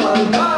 Alma,